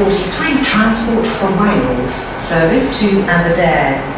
43 Transport for Wales service to Aberdare